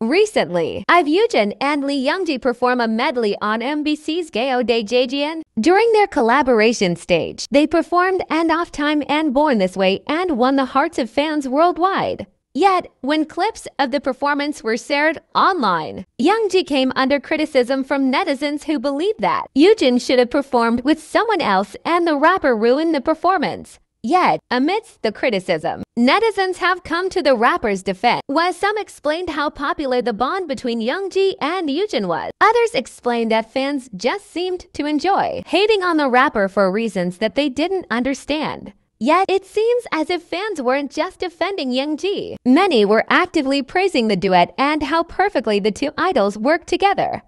Recently, IVE and Lee Youngji perform a medley on MBC's Gayo Daejejeon. During their collaboration stage, they performed And Off Time and Born This Way and won the hearts of fans worldwide. Yet, when clips of the performance were shared online, Youngji came under criticism from netizens who believed that Yujin should have performed with someone else and the rapper ruined the performance. Yet, amidst the criticism, netizens have come to the rapper's defense, while some explained how popular the bond between Youngji and Yujin was. Others explained that fans just seemed to enjoy hating on the rapper for reasons that they didn't understand. Yet, it seems as if fans weren't just defending Youngji. Many were actively praising the duet and how perfectly the two idols worked together.